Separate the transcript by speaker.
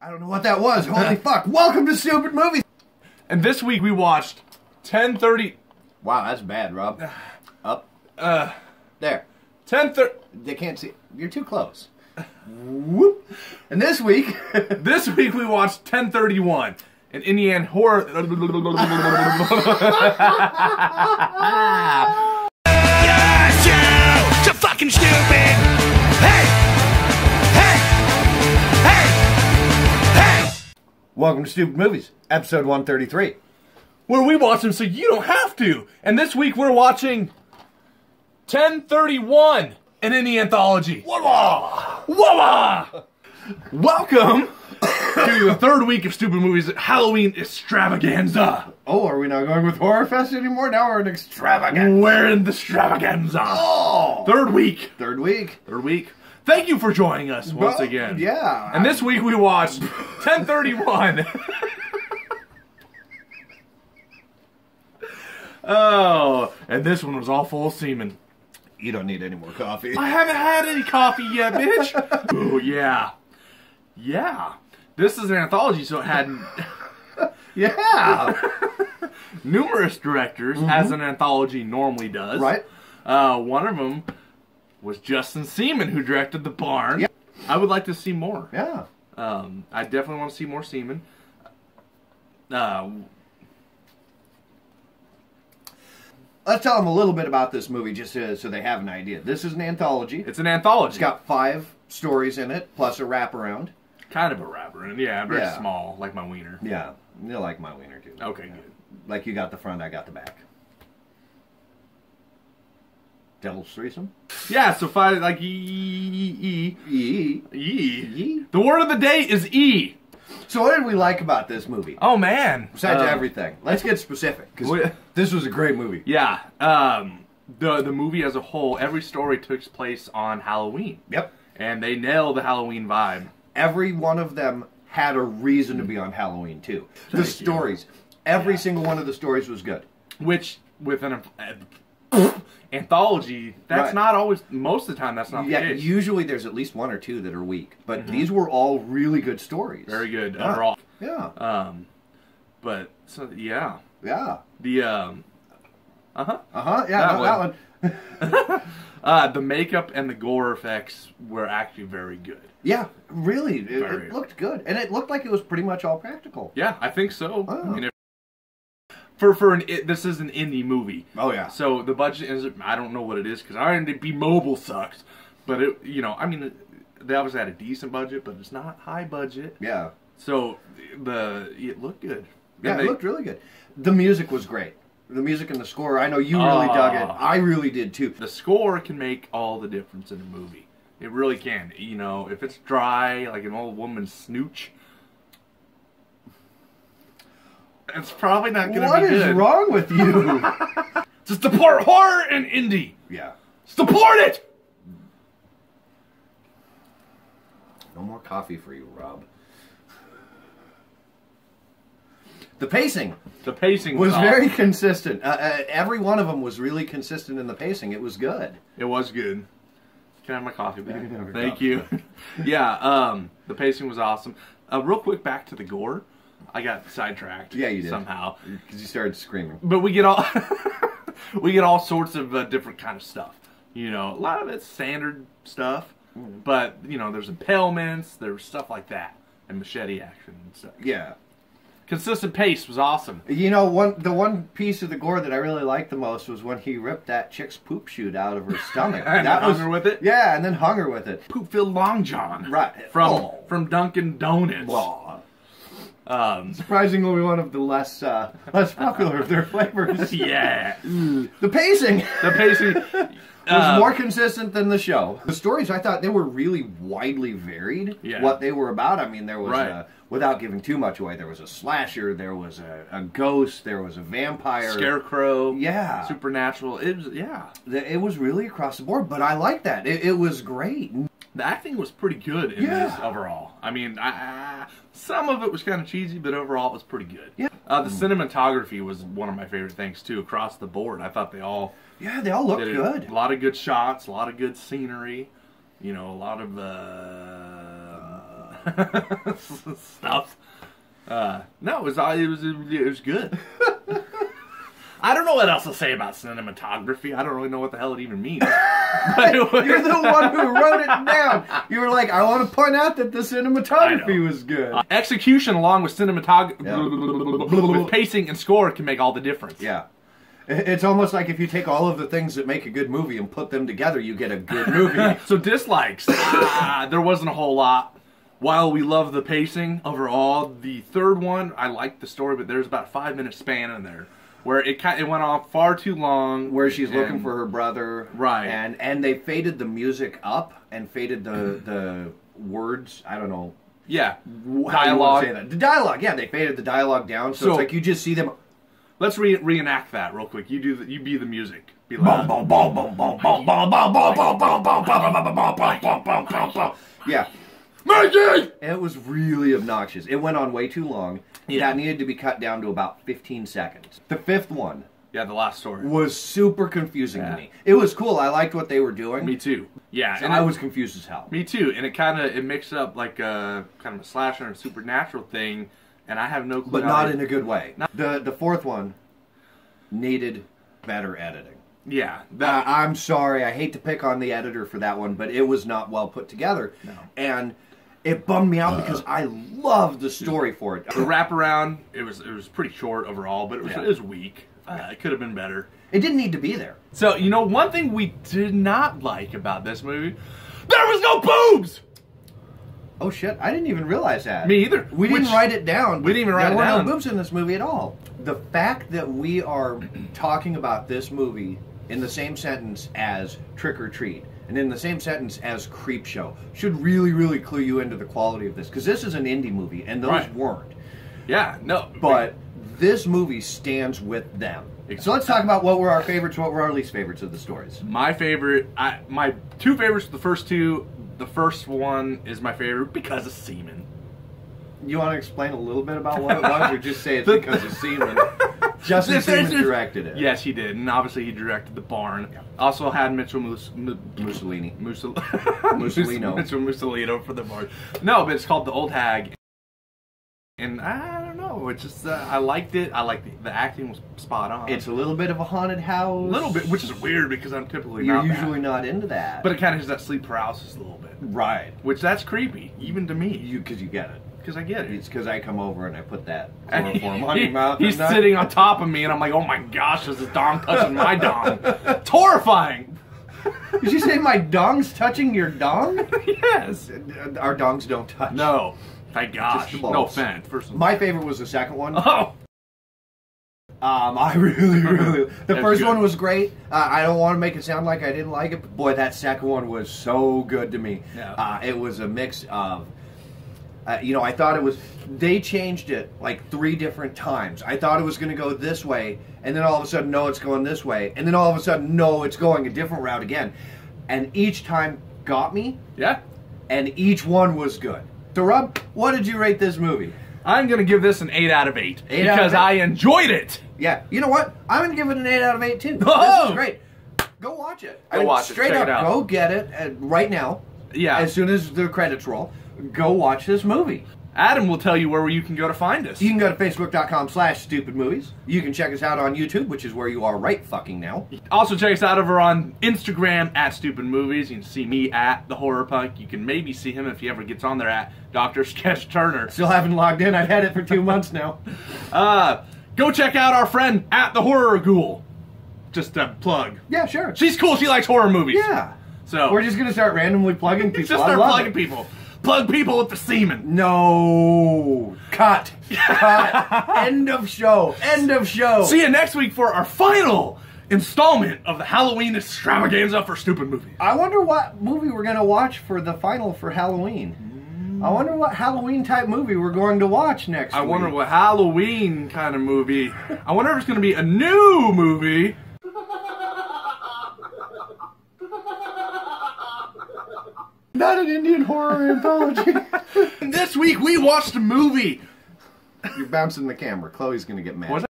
Speaker 1: I don't know what that was. Holy fuck. Welcome to Stoopid Movies.
Speaker 2: And this week we watched 1030.
Speaker 1: Wow, that's bad, Rob. Up.
Speaker 2: Uh,
Speaker 1: There.
Speaker 2: 1030.
Speaker 1: They can't see. You're too close. Whoop. And this week,
Speaker 2: This week we watched 1031, an Indian horror.
Speaker 3: Yes, you! So fucking stupid!
Speaker 1: Welcome to Stoopid Movies, episode 133.
Speaker 2: where we watch them so you don't have to. And this week we're watching 1031, an indie anthology. Voila! Voila! Welcome to the third week of Stoopid Movies Halloween extravaganza.
Speaker 1: Oh, are we not going with Horror Fest anymore? Now we're in extravaganza.
Speaker 2: We're in the extravaganza.
Speaker 1: Oh!
Speaker 2: Third week.
Speaker 1: Third week.
Speaker 2: Third week. Thank you for joining us once
Speaker 1: Well,
Speaker 2: again.
Speaker 1: Yeah.
Speaker 2: And this week we watched 1031. oh, and this one was all full of semen.
Speaker 1: You don't need any more coffee.
Speaker 2: I haven't had any coffee yet, bitch. oh yeah, yeah. This is an anthology, so it had
Speaker 1: Yeah.
Speaker 2: numerous directors, as an anthology normally does.
Speaker 1: Mm-hmm. right?
Speaker 2: Uh, one of them was Justin Seaman, who directed The Barn.
Speaker 1: Yep.
Speaker 2: I would like to see more.
Speaker 1: Yeah.
Speaker 2: Um, I definitely want to see more Seaman. Uh,
Speaker 1: Let's tell them a little bit about this movie just so, so they have an idea. This is an anthology.
Speaker 2: it's an anthology.
Speaker 1: It's got five stories in it, plus a wraparound.
Speaker 2: kind of a rapper, and yeah, very
Speaker 1: Yeah.
Speaker 2: small, like my wiener.
Speaker 1: Yeah. You like my wiener too.
Speaker 2: Okay, good.
Speaker 1: Like you got the front, I got the back. Devil's threesome?
Speaker 2: Yeah, so five like E E
Speaker 1: E.
Speaker 2: E E.
Speaker 1: E.
Speaker 2: The word of the day is E.
Speaker 1: So what did we like about this movie?
Speaker 2: Oh man.
Speaker 1: Besides
Speaker 2: Um,
Speaker 1: everything. Let's get specific. Because this was a great movie.
Speaker 2: Yeah. Um, the the movie as a whole, every story takes place on Halloween,
Speaker 1: Yep.
Speaker 2: and they nail the Halloween vibe.
Speaker 1: Every one of them had a reason to be on Halloween too. The
Speaker 2: Thank you.
Speaker 1: stories. Every single one of the stories was good.
Speaker 2: Which with an uh, anthology, that's
Speaker 1: Right.
Speaker 2: not always. Most of the time, that's not
Speaker 1: Yeah,
Speaker 2: the case.
Speaker 1: usually there's at least one or two that are weak, but these were all really good stories.
Speaker 2: Very good
Speaker 1: Yeah.
Speaker 2: overall.
Speaker 1: Yeah,
Speaker 2: Um, but so yeah,
Speaker 1: yeah,
Speaker 2: the um, uh huh.
Speaker 1: uh huh, yeah,
Speaker 2: That
Speaker 1: no,
Speaker 2: one.
Speaker 1: that one.
Speaker 2: Uh, the makeup and the gore effects were actually very good.
Speaker 1: Yeah, really, it, it looked good, and it looked like it was pretty much all practical.
Speaker 2: Yeah, I think so.
Speaker 1: Oh.
Speaker 2: I mean, for for an it, this is an indie movie,
Speaker 1: Oh yeah,
Speaker 2: so the budget is I don't know what it is because R&B mobile sucks, but it you know I mean they obviously had a decent budget, but it's not high budget,
Speaker 1: yeah,
Speaker 2: so the it looked good.
Speaker 1: yeah,
Speaker 2: And
Speaker 1: it looked really good. The music was great. The music and the score. I know you really dug it.
Speaker 2: Ah.
Speaker 1: I really did too.
Speaker 2: the score can make all the difference in a movie. It really can. You know, if it's dry like an old woman's snooch, it's probably not going to
Speaker 1: What
Speaker 2: be
Speaker 1: is
Speaker 2: good.
Speaker 1: wrong with you?
Speaker 2: Just support horror and indie.
Speaker 1: yeah,
Speaker 2: Support it.
Speaker 1: no more coffee for you, Rob. The pacing
Speaker 2: The pacing
Speaker 1: was
Speaker 2: off.
Speaker 1: very consistent. Uh, uh, every one of them was really consistent in the pacing. It was good.
Speaker 2: It was good. Can I have my coffee back?
Speaker 1: Can have your
Speaker 2: Thank
Speaker 1: coffee
Speaker 2: you. yeah, um, the pacing was awesome. Uh, real quick, back to the gore. I got sidetracked.
Speaker 1: Yeah, you did.
Speaker 2: somehow.
Speaker 1: Because you started screaming.
Speaker 2: But we get all we get all sorts of uh, different kind of stuff. You know, a lot of it's standard stuff,
Speaker 1: Mm-hmm.
Speaker 2: but you know, there's impalements, there's stuff like that, and machete action and stuff.
Speaker 1: Yeah.
Speaker 2: Consistent pace was awesome.
Speaker 1: You know, one the one piece of the gore that I really liked the most was when he ripped that chick's poop chute out of her stomach.
Speaker 2: And
Speaker 1: that
Speaker 2: hung
Speaker 1: was
Speaker 2: her with it?
Speaker 1: Yeah, and then hung her with it.
Speaker 2: Poop filled Long John,
Speaker 1: Right.
Speaker 2: From
Speaker 1: Oh.
Speaker 2: from Dunkin' Donuts. Um,
Speaker 1: Surprisingly, one of the less uh, less popular of their flavors.
Speaker 2: yeah,
Speaker 1: The pacing
Speaker 2: the pacing
Speaker 1: was
Speaker 2: uh,
Speaker 1: more consistent than the show. The stories I thought they were really widely varied.
Speaker 2: Yeah.
Speaker 1: What they were about. I mean, there was
Speaker 2: Right.
Speaker 1: a, without giving too much away. There was a slasher. There was a, a ghost. There was a vampire.
Speaker 2: Scarecrow.
Speaker 1: Yeah.
Speaker 2: Supernatural. It was yeah.
Speaker 1: It was really across the board, but I like that. It, it was great.
Speaker 2: The acting was pretty good in
Speaker 1: Yeah.
Speaker 2: this overall. I mean, I, I, some of it was kind of cheesy, but overall it was pretty good.
Speaker 1: Yeah.
Speaker 2: Uh, the cinematography was one of my favorite things too, across the board. I thought they all
Speaker 1: Yeah, they all looked
Speaker 2: it-
Speaker 1: good.
Speaker 2: A lot of good shots, a lot of good scenery. You know, a lot of. Uh, stuff. Uh, no, it was it was it was good. I don't know what else to say about cinematography. I don't really know what the hell it even means.
Speaker 1: You're the one who wrote it down. You were like, I want to point out that the cinematography was good.
Speaker 2: Uh, execution along with cinematography,
Speaker 1: Yeah.
Speaker 2: with pacing and score can make all the difference.
Speaker 1: Yeah. It's almost like if you take all of the things that make a good movie and put them together, you get a good movie.
Speaker 2: So dislikes, ah, there wasn't a whole lot. While we love the pacing overall, the third one I liked the story, but there's about a five minute span in there where it kind it went on far too long.
Speaker 1: Where she's looking for her brother,
Speaker 2: Right.
Speaker 1: And and they faded the music up and faded the the words. I don't know
Speaker 2: yeah
Speaker 1: how you wanna
Speaker 2: dialogue.
Speaker 1: say that. The dialogue, yeah, they faded the dialogue down, so,
Speaker 2: So-
Speaker 1: it's like you just see them.
Speaker 2: Let's re- reenact that real quick. You do the, you be the music. Be like,
Speaker 1: Yeah,
Speaker 2: Mikey!
Speaker 1: it was really obnoxious. It went on way too long.
Speaker 2: Yeah.
Speaker 1: That needed to be cut down to about 15 seconds. The fifth one
Speaker 2: Yeah, the last story.
Speaker 1: was super confusing
Speaker 2: Yeah.
Speaker 1: to me. It was cool. I liked what they were doing.
Speaker 2: Me too. Yeah,
Speaker 1: So
Speaker 2: and
Speaker 1: I
Speaker 2: it-
Speaker 1: was confused as hell.
Speaker 2: Me too, and it kind of it mixed up like a kind of a slasher and a supernatural thing, and I have no clue.
Speaker 1: but not in a good way. Not, The the fourth one needed better editing.
Speaker 2: yeah.
Speaker 1: Uh,
Speaker 2: That,
Speaker 1: I'm sorry, I hate to pick on the editor for that one, but it was not well put together,
Speaker 2: No.
Speaker 1: and it bummed me out because I loved the story for it.
Speaker 2: the wraparound it was it was pretty short overall, but it was
Speaker 1: Yeah.
Speaker 2: it was weak. Uh, it could have been better.
Speaker 1: It didn't need to be there.
Speaker 2: So you know one thing we did not like about this movie, there was no boobs.
Speaker 1: Oh shit! I didn't even realize that.
Speaker 2: Me either.
Speaker 1: We didn't write it down.
Speaker 2: We didn't even write it down.
Speaker 1: there were no boobs in this movie at all. The fact that we are talking about this movie in the same sentence as Trick or Treat and in the same sentence as Creepshow should really, really clue you into the quality of this because this is an indie movie and those
Speaker 2: Right.
Speaker 1: weren't.
Speaker 2: Yeah, no,
Speaker 1: But this movie stands with them. So let's talk about what were our favorites, what were our least favorites of the stories.
Speaker 2: my favorite, I my two favorites, the first two. The first one is my favorite because of semen.
Speaker 1: You want to explain a little bit about what it was, or just say it's because of Seaman? Justin Seaman directed it.
Speaker 2: Yes, he did, and obviously he directed the barn. Also had Mitchell Mus- Mu-
Speaker 1: Mussolini.
Speaker 2: Mussol-
Speaker 1: Musolino.
Speaker 2: Mitchell Musolino for the barn. No, but it's called the Old Hag. And I don't know, it's just uh, I liked it. I liked the, the acting was spot on.
Speaker 1: It's a little bit of a haunted house.
Speaker 2: a little bit, which is weird because I'm typically
Speaker 1: You're
Speaker 2: not that.
Speaker 1: usually not into that.
Speaker 2: But it kind of has that sleep paralysis a little bit,
Speaker 1: right,
Speaker 2: which that's creepy, even to me,
Speaker 1: you because you get it.
Speaker 2: Because I get it.
Speaker 1: It's because I come over and I put that chloroform on your mouth.
Speaker 2: He's sitting on top of me, and I'm like, "Oh my gosh, this is dong touching my dong." It's horrifying.
Speaker 1: Did you say my dong's touching your dong?
Speaker 2: yes.
Speaker 1: Our dongs don't touch.
Speaker 2: No. Thank gosh. No offense. First.
Speaker 1: My favorite was the second one.
Speaker 2: Oh.
Speaker 1: Um, I really, really. The first
Speaker 2: good.
Speaker 1: one was great. Uh, I don't want to make it sound like I didn't like it, but boy, that second one was so good to me.
Speaker 2: Yeah.
Speaker 1: Uh, it was a mix of, uh, you know, I thought it was. They changed it like three different times. I thought it was going to go this way, and then all of a sudden, no, it's going this way, and then all of a sudden, no, it's going a different route again. And each time got me,
Speaker 2: Yeah.
Speaker 1: and each one was good. So, Rob, what did you rate this movie?
Speaker 2: I'm gonna give this an eight out of eight
Speaker 1: Eight out
Speaker 2: because
Speaker 1: of eight?
Speaker 2: I enjoyed it.
Speaker 1: Yeah, you know what? I'm gonna give it an eight out of eight too.
Speaker 2: Oh!
Speaker 1: This is great. Go watch it.
Speaker 2: Go watch it.
Speaker 1: Straight up,
Speaker 2: it out.
Speaker 1: go get it uh, right now.
Speaker 2: Yeah.
Speaker 1: As soon as the credits roll, go watch this movie.
Speaker 2: Adam will tell you where you can go to find us.
Speaker 1: You can go to facebook.com slash stupid movies. You can check us out on YouTube, which is where you are right fucking now.
Speaker 2: Also check us out over on Instagram at Stoopid Movies. You can see me at the Horror Punk. You can maybe see him if he ever gets on there at Doctor Sketch Turner.
Speaker 1: Still haven't logged in. I've had it for two months now.
Speaker 2: Uh, go check out our friend at the Horror Ghoul. Just a plug.
Speaker 1: Yeah, sure.
Speaker 2: She's cool. She likes horror movies.
Speaker 1: Yeah.
Speaker 2: So
Speaker 1: We're just gonna start randomly plugging people.
Speaker 2: just start plugging
Speaker 1: it.
Speaker 2: people. Plug people with the semen.
Speaker 1: No. Cut. Cut. End of show. End of show.
Speaker 2: See you next week for our final installment of the Halloween extravaganza for stupid movies.
Speaker 1: I wonder what movie we're gonna watch for the final for Halloween. I wonder what Halloween type movie we're going to watch next.
Speaker 2: I wonder what Halloween kind of movie. I wonder if it's going to be a new movie.
Speaker 1: Not an Indian horror anthology.
Speaker 2: This week we watched a movie.
Speaker 1: You're bouncing the camera. Chloe's gonna get mad.
Speaker 2: Was